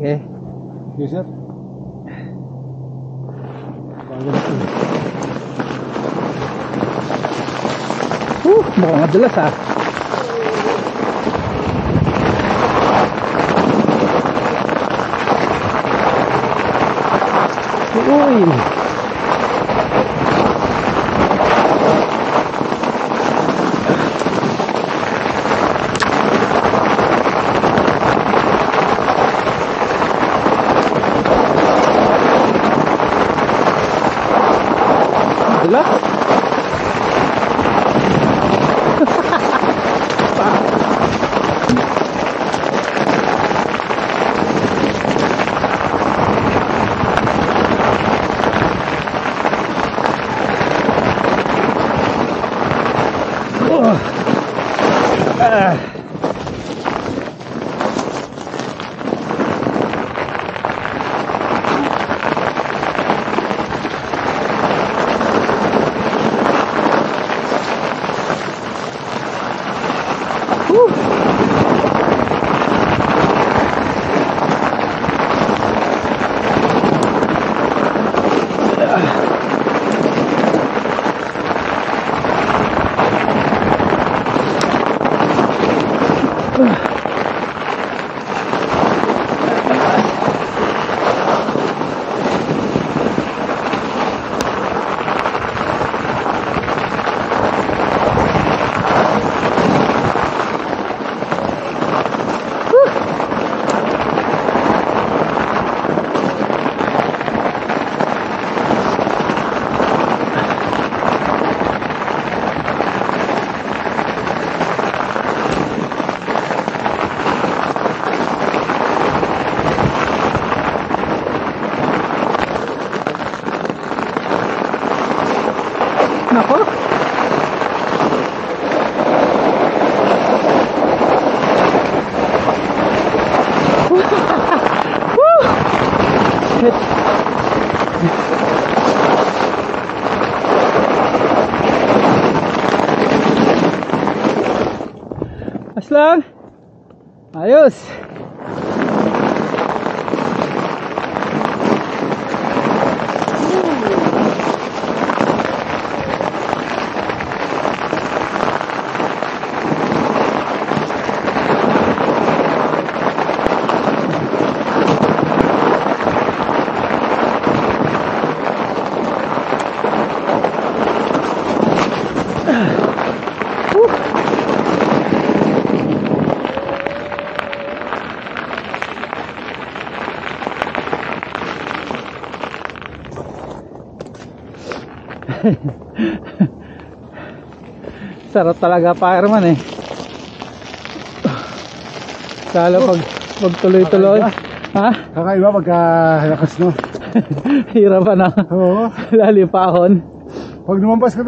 Oke, Nggih, Uh, mau jelas ah. Nothing. Ugh. Nako. Woo! Shit. Aslan. Ayos. Sarap talaga fireman eh. Lalo pag, pag tuloy-tuloy. Ha? Kakaiba pagka lakas, no? Hirapan na. Oo. Lalipahon. Pag lumampas ka